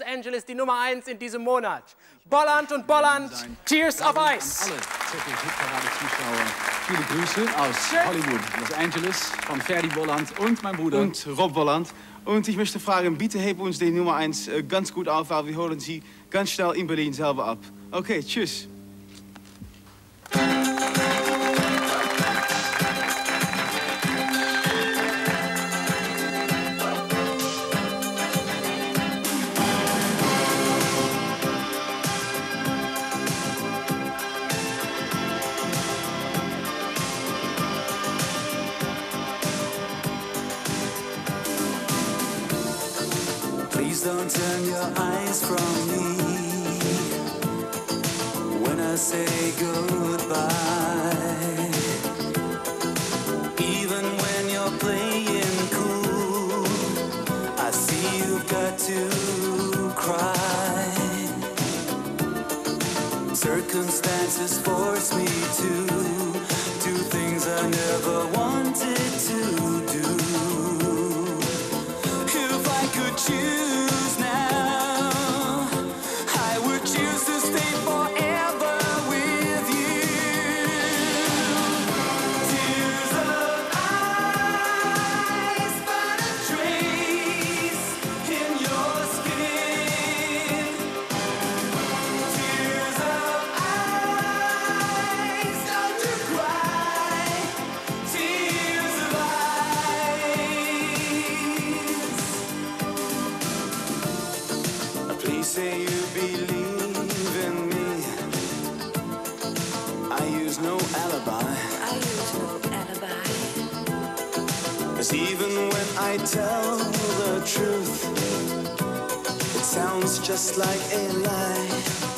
Los Angeles die Nummer 1 in diesem Monat. Bolland und Bolland, Tears of Ice. Alle ZDF-Hitparade-Zuschauer, viele Grüße aus Hollywood, Los Angeles, von Ferdi Bolland und mein Bruder. und Rob Bolland. Und ich möchte fragen, bitte heb uns die Nummer 1 äh, ganz gut auf, weil wir holen sie ganz schnell in Berlin selber ab. Okay, tschüss. Please don't turn your eyes from me when I say goodbye. Even when you're playing cool, I see you've got to cry. Circumstances force me to do things I never wanted If I Please say you believe in me. I use no alibi. I use no alibi. Cause even when I tell the truth, it sounds just like a lie.